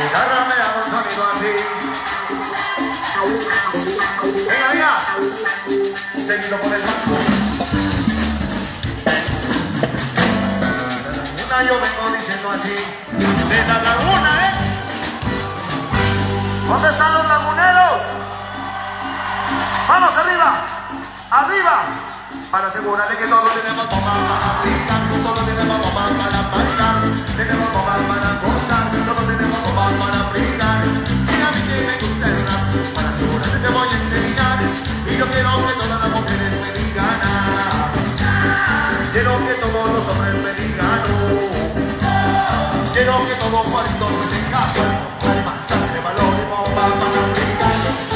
guitarra me da un sonido así. Venga ya, seguido por el banco. Una yo vengo diciendo así. De la laguna, ¿eh? ¿Dónde están los laguneros? Vamos arriba, arriba. Para asegurarle que todos tenemos bomba para aplicar, todos tenemos bomba para bailar, tenemos bomba para gozar,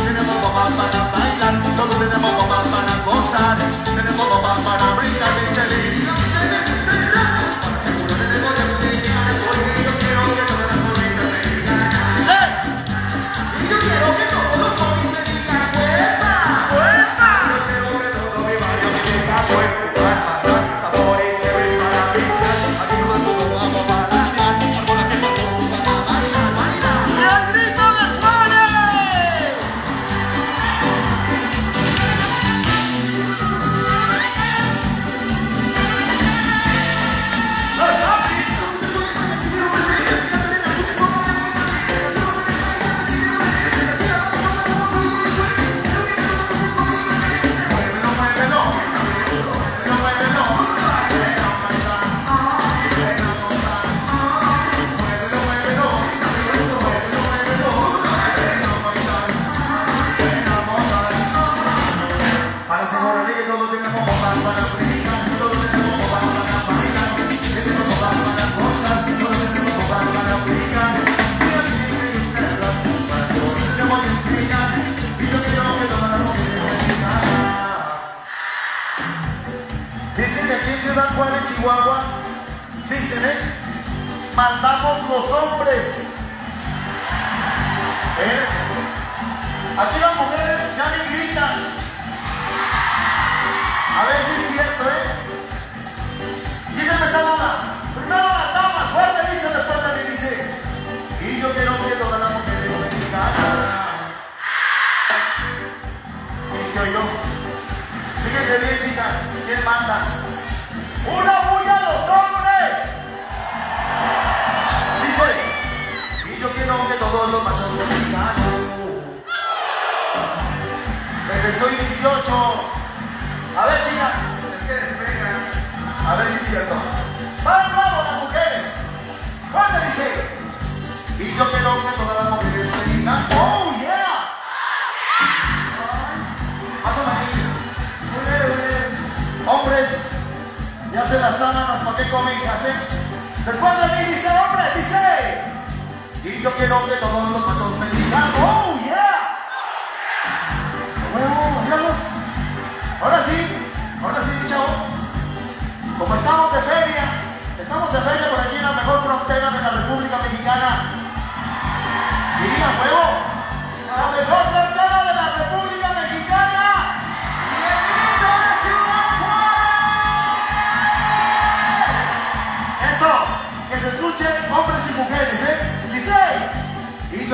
Tenemos bomba para bailar, tenemos bomba para gozar. Tenemos bomba para brincar, Michelin.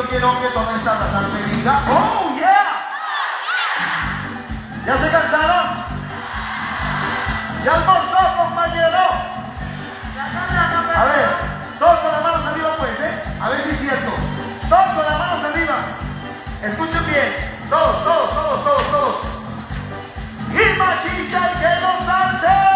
Quiero que toda esta raza me diga, ¡Oh, yeah! ¿Ya se cansaron? ¿Ya almorzó, compañero? A ver, todos con las manos arriba, pues, ¿eh? A ver si es cierto. Todos con las manos arriba. Escuchen bien. Todos, todos, todos, todos, todos. Y machicha que no salte.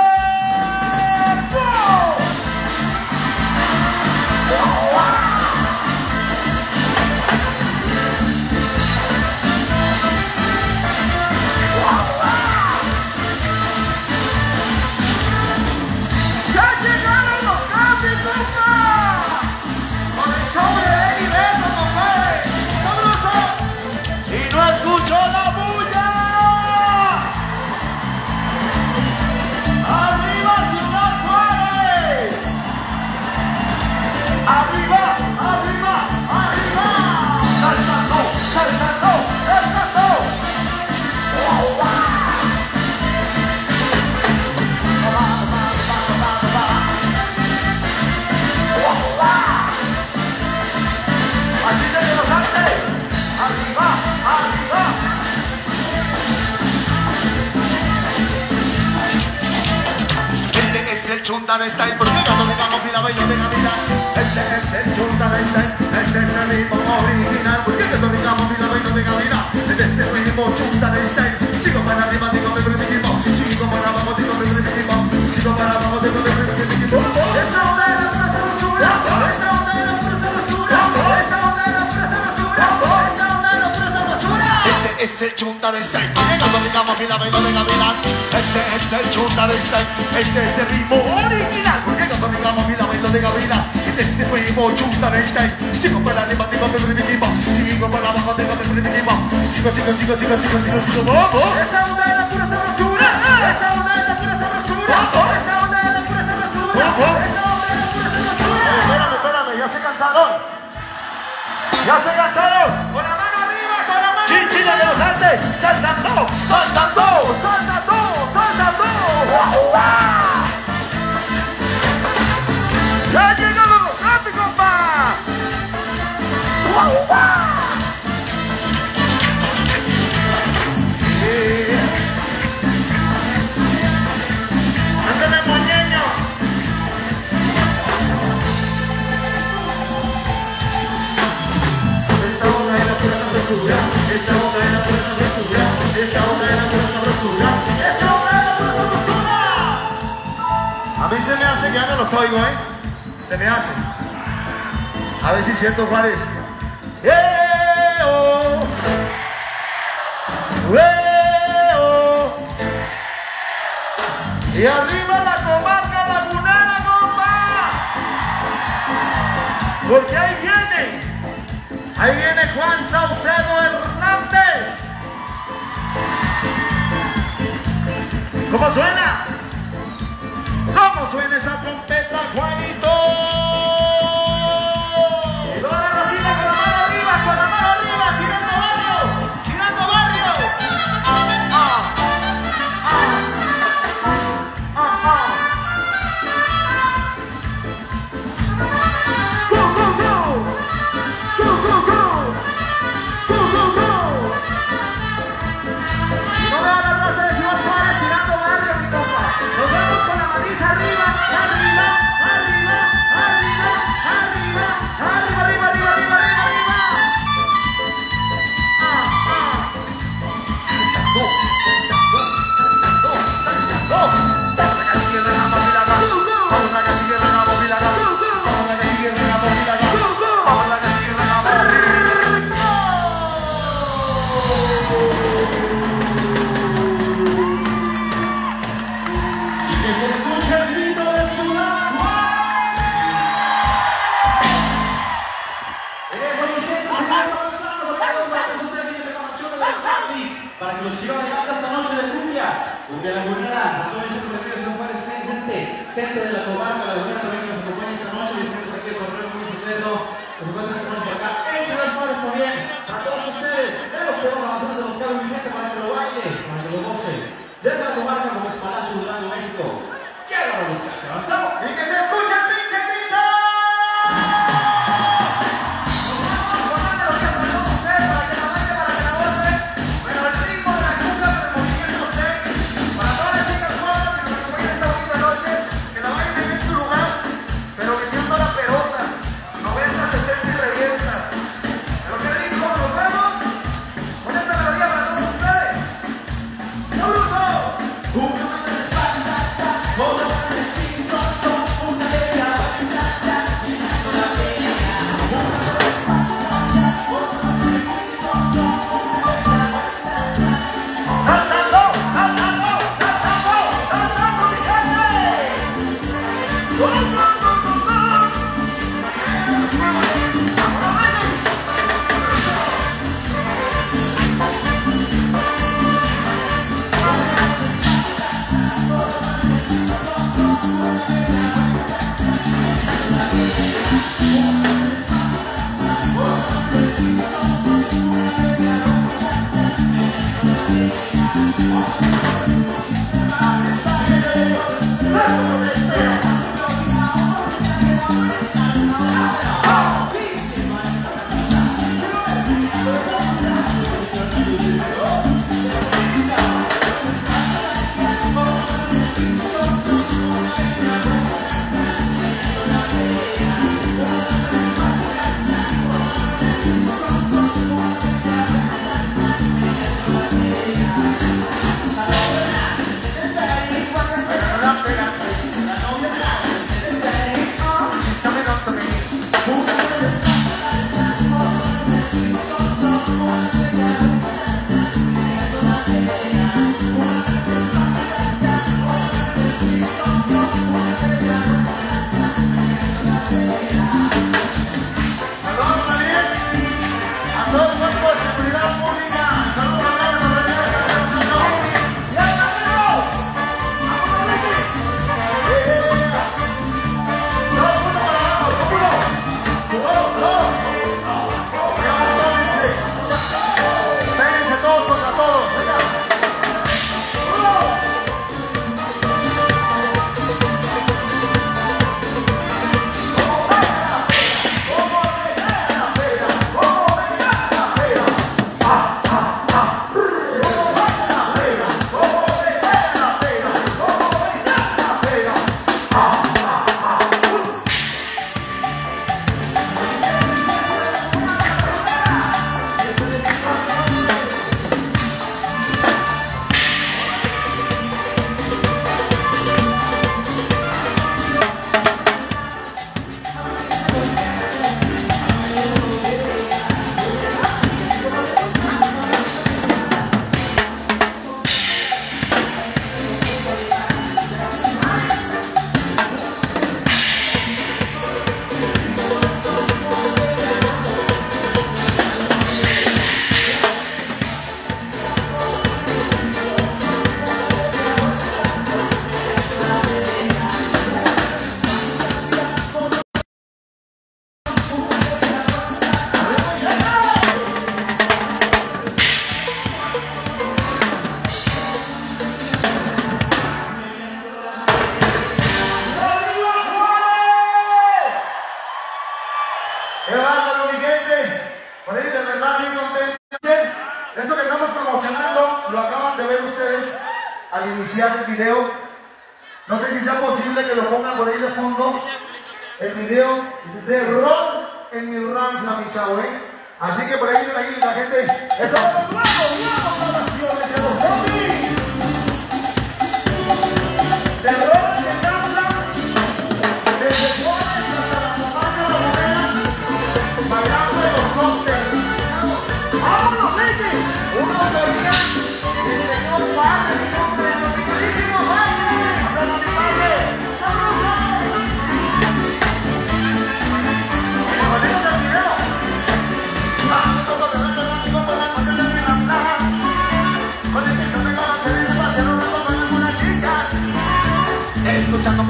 Es el Chuntan Style, porque cuando digamos fila bailo de Navidad. Este es el Chuntan Style, este es el ritmo original, porque cuando digamos fila bailo de Navidad. Este es el ritmo Chuntan Style. Sigo para arriba, digo el Style, porque cuando digamos fila bailo de Navidad. Este es el Chuntan Style, este es el ritmo original, porque cuando digamos fila bailo de Navidad. Este es el ritmo Chuntan Style. Sigo para arriba, voy mi Sigo para abajo, voy mi Sigo, sigo, sigo, sigo, sigo, sigo, sigo, vamos. Esta onda es la pura sabrosura, esta onda es la pura sabrosura, esta onda es la pura sabrosura, esta onda es la pura sabrosura. Espérame, espérame, ya se cansaron. ¿Ya se cansaron? Chinchina de los Andes, saltando, saltando, saltando, saltando. ¡Ya llegaron los Happy, compa! ¡Guau, oigo, ¿eh? Se me hace. A ver si es cierto, Juárez. ¡Eh, oh! ¡Eh, oh! Y arriba la comarca lagunera, compa. Porque ahí viene. Ahí viene Juan Saucedo Hernández. ¿Cómo suena? ¿Cómo suena esa trompeta, Juanito?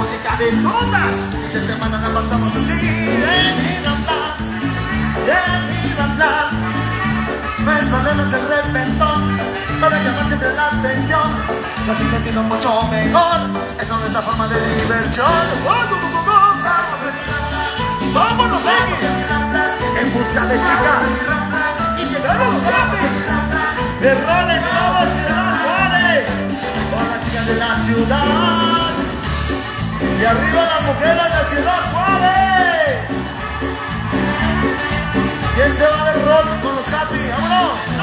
Música de todas. De semana la pasamos así. En Miranda, en Miranda. No hay problemas el repentón, para llamar siempre la atención. Así sentirlo mucho mejor, es donde la forma de diversión. ¡Vámonos, baby! En busca de chicas. Y que no lo saben. De roles todos Ciudad Juárez. Con las chicas de la ciudad. Y arriba las mujeres de Ciudad Juárez. ¿Quién se va de rol con los capi? ¡Vámonos!